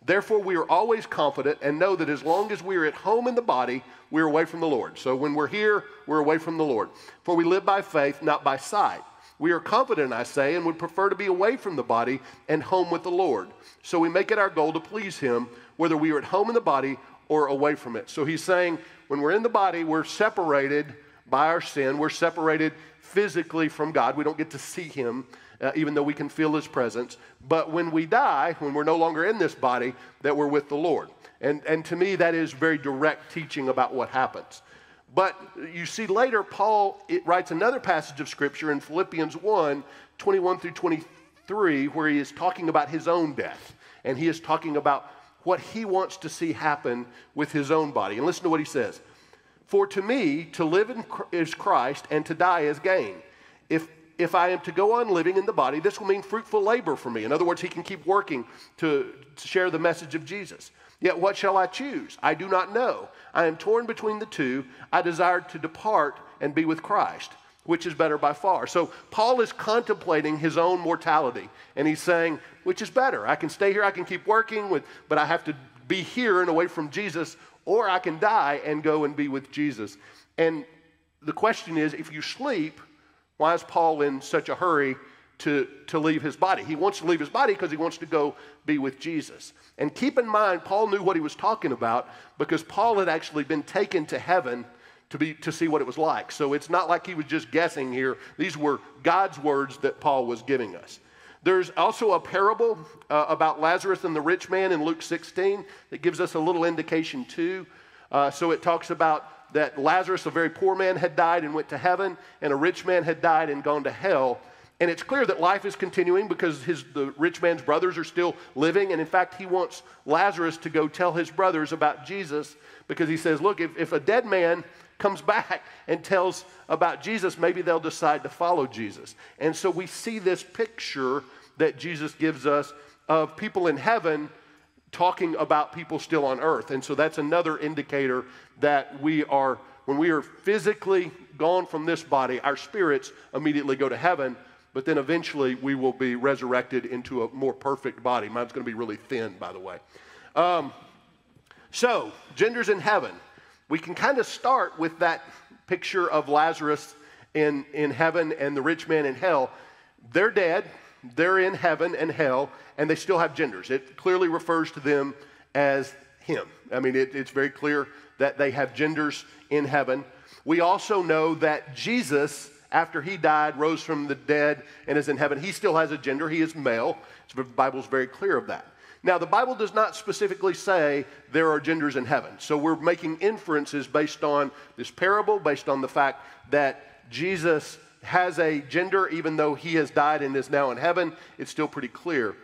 Therefore, we are always confident and know that as long as we are at home in the body, we are away from the Lord. So when we're here, we're away from the Lord. For we live by faith, not by sight. We are confident, I say, and would prefer to be away from the body and home with the Lord. So we make it our goal to please Him, whether we are at home in the body or away from it. So he's saying when we're in the body, we're separated by our sin, we're separated physically from God. We don't get to see Him uh, even though we can feel his presence. But when we die, when we're no longer in this body, that we're with the Lord. And, and to me, that is very direct teaching about what happens. But you see later, Paul writes another passage of Scripture in Philippians 1 21 through 23, where he is talking about his own death. And he is talking about what he wants to see happen with his own body. And listen to what he says For to me, to live is Christ, and to die is gain. If I am to go on living in the body, this will mean fruitful labor for me. In other words, he can keep working to, to, share the message of Jesus. Yet what shall I choose? I do not know. I am torn between the two. I desire to depart and be with Christ, which is better by far. So Paul is contemplating his own mortality, and he's saying, which is better? I can stay here, I can keep working, with, but I have to be here and away from Jesus, or I can die and go and be with Jesus. And the question is if you sleep, why is Paul in such a hurry to, to leave his body? He wants to leave his body because he wants to go be with Jesus. And keep in mind, Paul knew what he was talking about because Paul had actually been taken to heaven to, be, to see what it was like. So it's not like he was just guessing here. These were God's words that Paul was giving us. There's also a parable uh, about Lazarus and the rich man in Luke 16 that gives us a little indication too. Uh, so it talks about that Lazarus, a very poor man, had died and went to heaven, and a rich man had died and gone to hell. And it's clear that life is continuing because his, the rich man's brothers are still living. And in fact, he wants Lazarus to go tell his brothers about Jesus because he says, Look, if, if a dead man comes back and tells about Jesus, maybe they'll decide to follow Jesus. And so we see this picture that Jesus gives us of people in heaven talking about people still on earth. And so that's another indicator that we are, when we are physically gone from this body, our spirits immediately go to heaven, but then eventually we will be resurrected into a more perfect body. Mine's going to be really thin, by the way. Um, so, genders in heaven. We can kind of start with that picture of Lazarus in, in heaven and the rich man in hell. They're dead, they're in heaven and hell, and they still have genders. It clearly refers to them as him. I mean, it, it's very clear that they have genders in heaven. We also know that Jesus, after he died, rose from the dead and is in heaven. He still has a gender, he is male. So the Bible's very clear of that. Now, the Bible does not specifically say there are genders in heaven. So we're making inferences based on this parable, based on the fact that Jesus has a gender, even though he has died and is now in heaven. It's still pretty clear.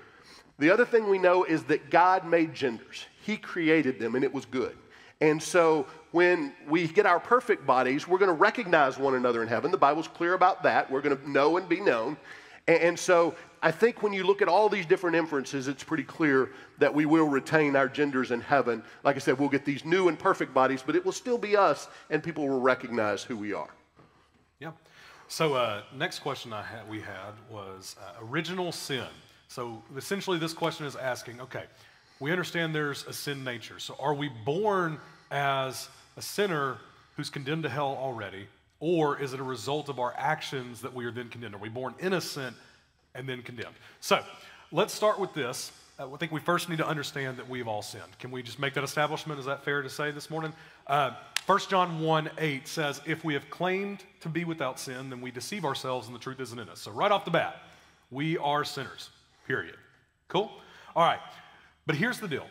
The other thing we know is that God made genders, He created them, and it was good. And so when we get our perfect bodies, we're going to recognize one another in heaven. The Bible's clear about that. We're going to know and be known. And, so I think when you look at all these different inferences, it's pretty clear that we will retain our genders in heaven. Like I said, we'll get these new and perfect bodies, but it will still be us, and people will recognize who we are. Yeah. So, uh, next question I we had was uh, original sin. So, essentially, this question is asking okay, we understand there's a sin nature. So, are we born as a sinner who's condemned to hell already? Or is it a result of our actions that we are then condemned? Are we born innocent and then condemned? So let's start with this. Uh, I think we first need to understand that we've all sinned. Can we just make that establishment? Is that fair to say this morning? Uh, 1 John 1 8 says, If we have claimed to be without sin, then we deceive ourselves and the truth isn't in us. So, right off the bat, we are sinners, period. Cool? All right. But here's the deal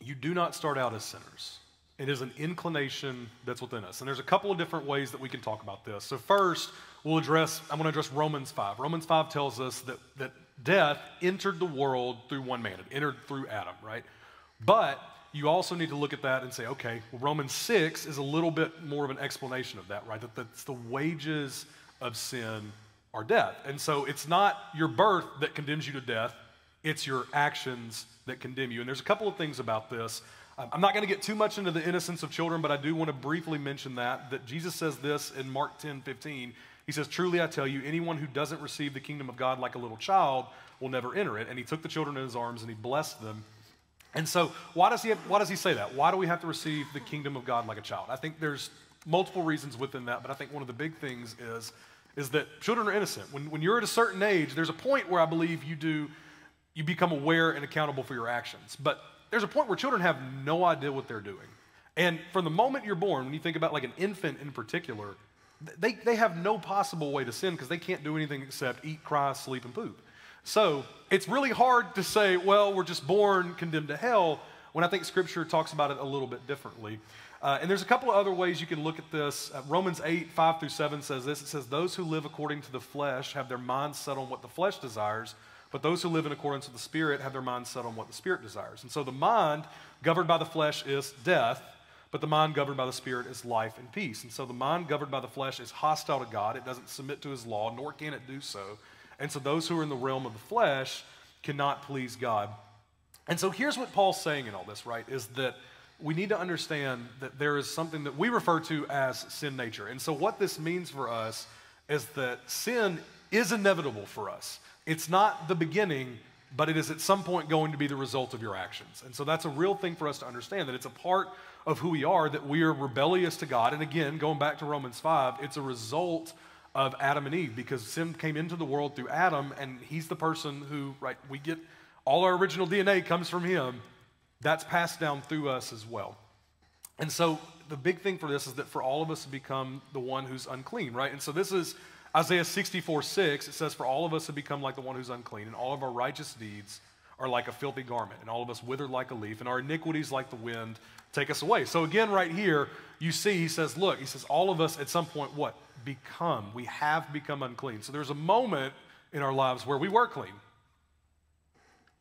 you do not start out as sinners. It is an inclination that's within us. And there's a couple of different ways that we can talk about this. So, first, we'll address, I'm going to address Romans 5. Romans 5 tells us that, that death entered the world through one man, it entered through Adam, right? But you also need to look at that and say, okay, well, Romans 6 is a little bit more of an explanation of that, right? That that's the wages of sin are death. And so it's not your birth that condemns you to death, it's your actions that condemn you. And there's a couple of things about this. Um, I'm not going to get too much into the innocence of children, but I do want to briefly mention that, that Jesus says this in Mark 10 15. He says, Truly I tell you, anyone who doesn't receive the kingdom of God like a little child will never enter it. And he took the children in his arms and he blessed them. And so, why does he, have, why does he say that? Why do we have to receive the kingdom of God like a child? I think there's multiple reasons within that, but I think one of the big things is, is that children are innocent. When, when you're at a certain age, there's a point where I believe you do, you become aware and accountable for your actions. But there's a point where children have no idea what they're doing. And from the moment you're born, when you think about like an infant in particular, they, they have no possible way to sin because they can't do anything except eat, cry, sleep, and poop. So it's really hard to say, well, we're just born condemned to hell, when I think Scripture talks about it a little bit differently. Uh, and there's a couple of other ways you can look at this. Uh, Romans 8, 5 through 7 says this. It says, Those who live according to the flesh have their minds set on what the flesh desires, but those who live in accordance with the Spirit have their mind set on what the Spirit desires. And so the mind governed by the flesh is death, but the mind governed by the Spirit is life and peace. And so the mind governed by the flesh is hostile to God. It doesn't submit to his law, nor can it do so. And so those who are in the realm of the flesh cannot please God. And so here's what Paul's saying in all this, right? Is that we need to understand that there is something that we refer to as sin nature. And so what this means for us is that sin is inevitable for us. It's not the beginning, but it is at some point going to be the result of your actions. And so that's a real thing for us to understand that it's a part of who we are, that we are rebellious to God. And again, going back to Romans 5, it's a result of Adam and Eve because sin came into the world through Adam, and he's the person who, right, we get all our original DNA comes from him. That's passed down through us as well. And so the big thing for this is that for all of us to become the one who's unclean, right? And so this is Isaiah 64 6, it says, For all of us have become like the one who's unclean, and all of our righteous deeds are like a filthy garment, and all of us wither like a leaf, and our iniquities like the wind take us away. So again, right here, you see, he says, Look, he says, all of us at some point, what? Become. We have become unclean. So there's a moment in our lives where we were clean,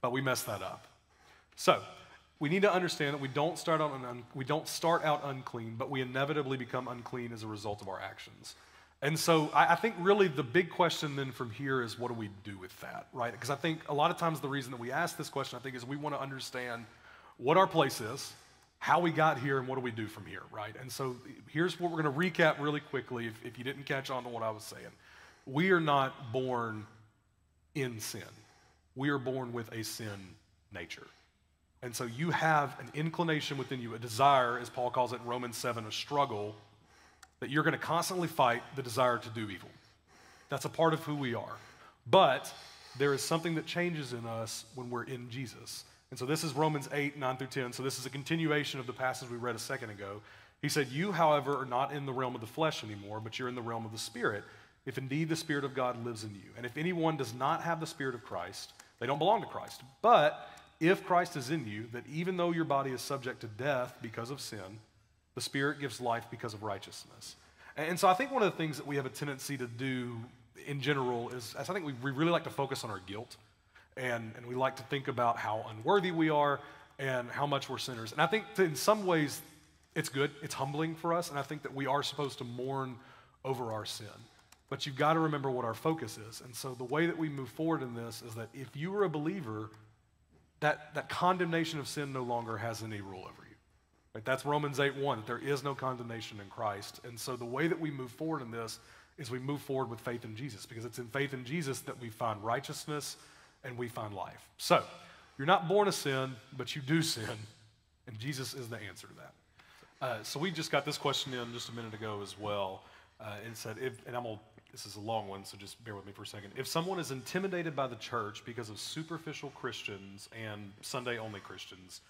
but we messed that up. So, we need to understand that we don't start out un- we don't start out unclean, but we inevitably become unclean as a result of our actions. And so I, I think really the big question then from here is what do we do with that, right? Because I think a lot of times the reason that we ask this question, I think, is we want to understand what our place is, how we got here, and what do we do from here, right? And so here's what we're going to recap really quickly if, if you didn't catch on to what I was saying. We are not born in sin, we are born with a sin nature. And so you have an inclination within you, a desire, as Paul calls it in Romans 7, a struggle that you're going to constantly fight the desire to do evil. That's a part of who we are. But there is something that changes in us when we're in Jesus. And so this is Romans 8, 9 through 10. So this is a continuation of the passage we read a second ago. He said, You, however, are not in the realm of the flesh anymore, but you're in the realm of the Spirit, if indeed the Spirit of God lives in you. And if anyone does not have the Spirit of Christ, they don't belong to Christ. But if Christ is in you, that even though your body is subject to death because of sin, the Spirit gives life because of righteousness. And so I think one of the things that we have a tendency to do in general is, I think we, we really like to focus on our guilt. And, and we like to think about how unworthy we are and how much we're sinners. And I think in some ways it's good, it's humbling for us. And I think that we are supposed to mourn over our sin. But you've got to remember what our focus is. And so the way that we move forward in this is that if you are a believer, that, that condemnation of sin no longer has any rule over you. That's Romans 8 1, that there is no condemnation in Christ. And so the way that we move forward in this is we move forward with faith in Jesus, because it's in faith in Jesus that we find righteousness and we find life. So, you're not born a sin, but you do sin, and Jesus is the answer to that. Uh, so we just got this question in just a minute ago as well. Uh, it said, if, and I'm gonna, this is a long one, so just bear with me for a second. If someone is intimidated by the church because of superficial Christians and Sunday only Christians,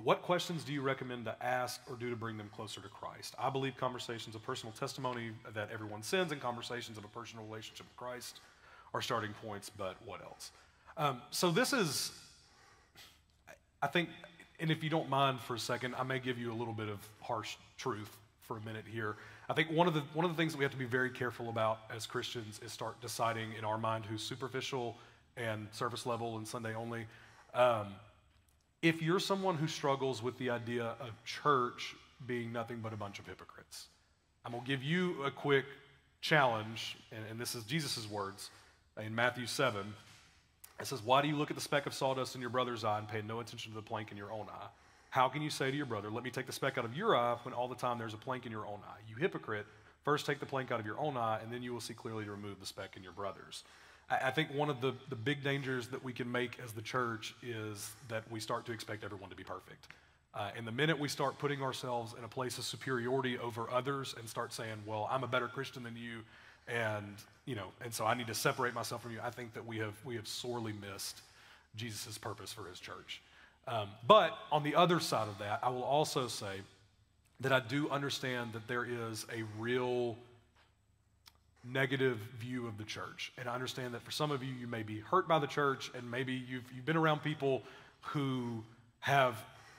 what questions do you recommend to ask or do to bring them closer to Christ? I believe conversations of personal testimony that everyone sins and conversations of a personal relationship with Christ are starting points, but what else? Um, so this is, I think, and if you don't mind for a second, I may give you a little bit of harsh truth for a minute here. I think one of the one of the things that we have to be very careful about as Christians is start deciding in our mind who's superficial and surface level and Sunday only. Um, if you're someone who struggles with the idea of church being nothing but a bunch of hypocrites, I'm going to give you a quick challenge, and, and this is Jesus' words in Matthew 7. It says, Why do you look at the speck of sawdust in your brother's eye and pay no attention to the plank in your own eye? How can you say to your brother, Let me take the speck out of your eye when all the time there's a plank in your own eye? You hypocrite, first take the plank out of your own eye, and then you will see clearly to remove the speck in your brother's. I think one of the, the big dangers that we can make as the church is that we start to expect everyone to be perfect. Uh, and the minute we start putting ourselves in a place of superiority over others and start saying, well, I'm a better Christian than you, and, you know, and so I need to separate myself from you, I think that we have, we have sorely missed Jesus' purpose for his church. Um, but on the other side of that, I will also say that I do understand that there is a real negative view of the church. And I understand that for some of you, you may be hurt by the church, and maybe you've, you've been around people who have,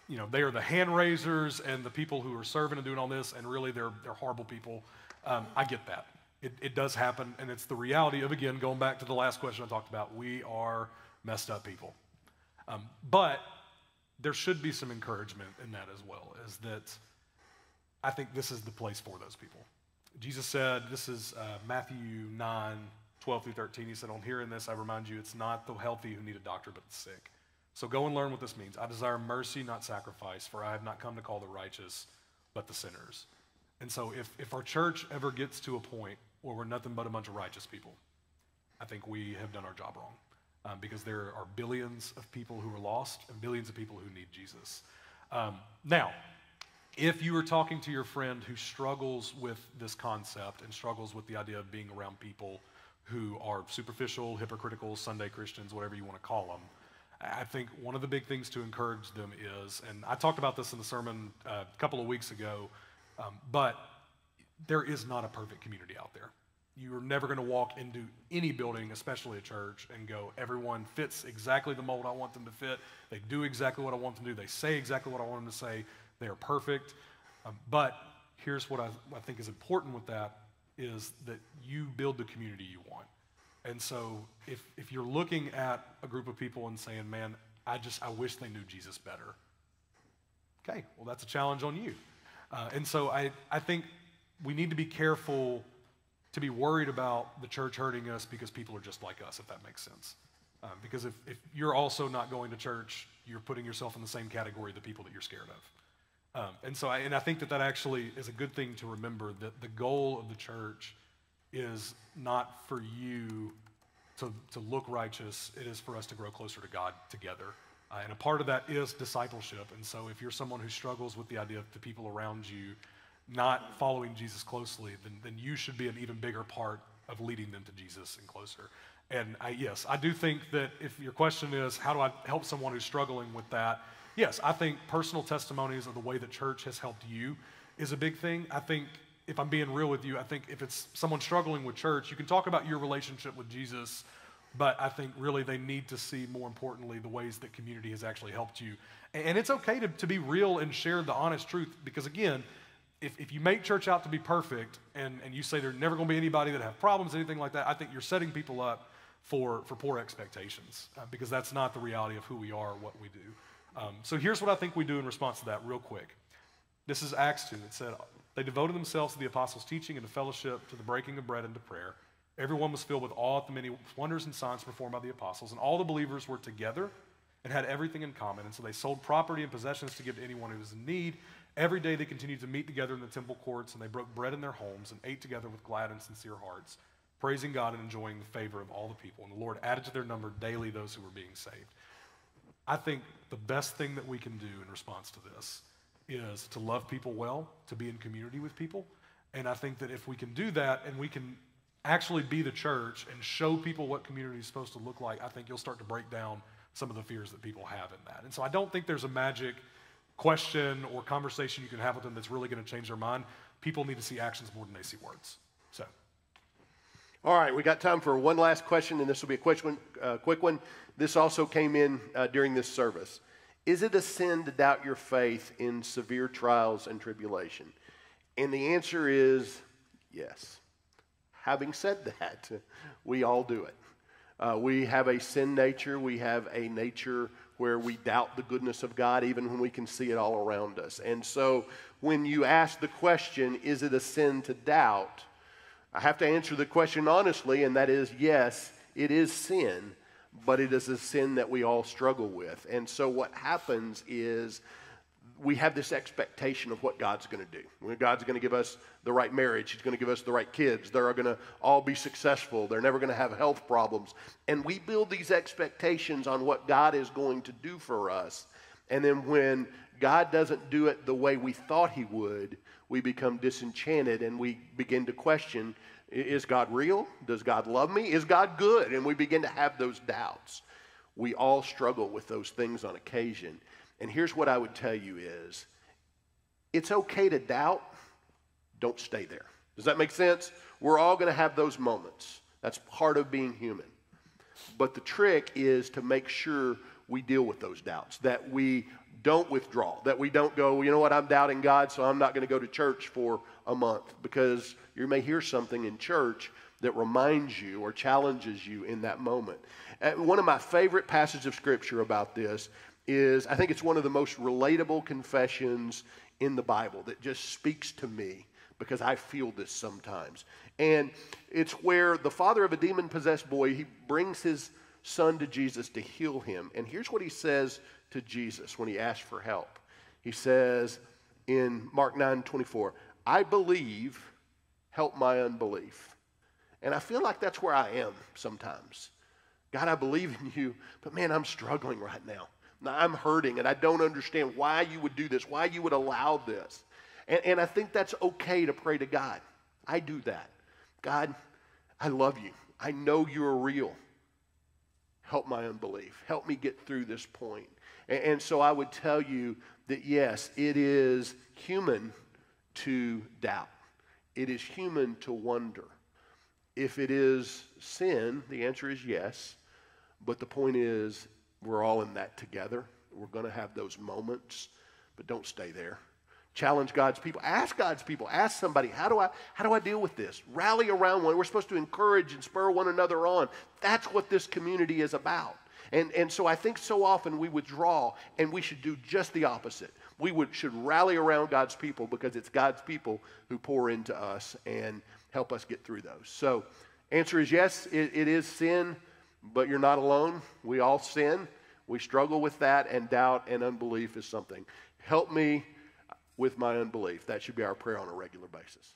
you know, they are the hand raisers and the people who are serving and doing all this, and really they're, they're horrible people. Um, I get that. It, it does happen, and it's the reality of, again, going back to the last question I talked about, we are messed up people. Um, but there should be some encouragement in that as well, is that I think this is the place for those people. Jesus said, this is uh, Matthew 9, 12 through 13. He said, On hearing this, I remind you, it's not the healthy who need a doctor, but the sick. So go and learn what this means. I desire mercy, not sacrifice, for I have not come to call the righteous, but the sinners. And so if, if our church ever gets to a point where we're nothing but a bunch of righteous people, I think we have done our job wrong. Um, because there are billions of people who are lost and billions of people who need Jesus. Um, now, if you are talking to your friend who struggles with this concept and struggles with the idea of being around people who are superficial, hypocritical, Sunday Christians, whatever you want to call them, I think one of the big things to encourage them is, and I talked about this in the sermon uh, a couple of weeks ago, um, but there is not a perfect community out there. You're never going to walk into any building, especially a church, and go, everyone fits exactly the mold I want them to fit. They do exactly what I want them to do. They say exactly what I want them to say. They are perfect. Um, but here's what I, I think is important with that is that you build the community you want. And so if, if you're looking at a group of people and saying, man, I just, I wish they knew Jesus better. Okay, well, that's a challenge on you. Uh, and so I, I think we need to be careful to be worried about the church hurting us because people are just like us, if that makes sense. Um, because if, if you're also not going to church, you're putting yourself in the same category of the people that you're scared of. Um, and so, I, and I think that that actually is a good thing to remember that the goal of the church is not for you to, to look righteous, it is for us to grow closer to God together. Uh, and a part of that is discipleship. And so, if you're someone who struggles with the idea of the people around you not following Jesus closely, then, then you should be an even bigger part of leading them to Jesus and closer. And I, yes, I do think that if your question is, how do I help someone who's struggling with that? Yes, I think personal testimonies of the way that church has helped you is a big thing. I think if I'm being real with you, I think if it's someone struggling with church, you can talk about your relationship with Jesus but I think really they need to see, more importantly, the ways that community has actually helped you. And it's okay to, to be real and share the honest truth because, again, if, if you make church out to be perfect and, and you say there's never going to be anybody that have problems, anything like that, I think you're setting people up for, for poor expectations uh, because that's not the reality of who we are or what we do. Um, so here's what I think we do in response to that, real quick. This is Acts 2. It said, They devoted themselves to the apostles' teaching and to fellowship, to the breaking of bread and to prayer. Everyone was filled with awe at the many wonders and signs performed by the apostles, and all the believers were together and had everything in common. And so they sold property and possessions to give to anyone who was in need. Every day they continued to meet together in the temple courts, and they broke bread in their homes and ate together with glad and sincere hearts, praising God and enjoying the favor of all the people. And the Lord added to their number daily those who were being saved. I think the best thing that we can do in response to this is to love people well, to be in community with people. And I think that if we can do that and we can actually be the church and show people what community is supposed to look like, I think you'll start to break down some of the fears that people have in that. And so I don't think there's a magic question or conversation you can have with them that's really going to change their mind. People need to see actions more than they see words. So. All right, we got time for one last question, and this will be a quick one. Uh, quick one. This also came in uh, during this service. Is it a sin to doubt your faith in severe trials and tribulation? And the answer is yes. Having said that, we all do it. Uh, we have a sin nature. We have a nature where we doubt the goodness of God even when we can see it all around us. And so when you ask the question, is it a sin to doubt? I have to answer the question honestly, and that is yes, it is sin, but it is a sin that we all struggle with. And so what happens is we have this expectation of what God's going to do. God's going to give us the right marriage. He's going to give us the right kids. They're going to all be successful. They're never going to have health problems. And we build these expectations on what God is going to do for us. And then when God doesn't do it the way we thought He would, we become disenchanted and we begin to question is God real? Does God love me? Is God good? And we begin to have those doubts. We all struggle with those things on occasion. And here's what I would tell you is it's okay to doubt, don't stay there. Does that make sense? We're all going to have those moments. That's part of being human. But the trick is to make sure we deal with those doubts, that we don't withdraw, that we don't go, you know what, I'm doubting God, so I'm not going to go to church for a month because you may hear something in church that reminds you or challenges you in that moment. And one of my favorite passages of scripture about this is I think it's one of the most relatable confessions in the Bible that just speaks to me because I feel this sometimes. And it's where the father of a demon possessed boy, he brings his son to Jesus to heal him. And here's what he says to Jesus when he asks for help. He says in Mark 9 24, I believe, help my unbelief. And I feel like that's where I am sometimes. God, I believe in you, but man, I'm struggling right now. I'm hurting and I don't understand why you would do this, why you would allow this. And, and I think that's okay to pray to God. I do that. God, I love you. I know you're real. Help my unbelief. Help me get through this point. And, and so I would tell you that yes, it is human to doubt, it is human to wonder. If it is sin, the answer is yes. But the point is, we're all in that together. We're going to have those moments, but don't stay there. Challenge God's people. Ask God's people. Ask somebody, how do I how do I deal with this? Rally around one. We're supposed to encourage and spur one another on. That's what this community is about. And, and so I think so often we withdraw and we should do just the opposite. We would, should rally around God's people because it's God's people who pour into us and help us get through those. So, answer is yes, it, it is sin, but you're not alone. We all sin. We struggle with that, and doubt and unbelief is something. Help me with my unbelief. That should be our prayer on a regular basis.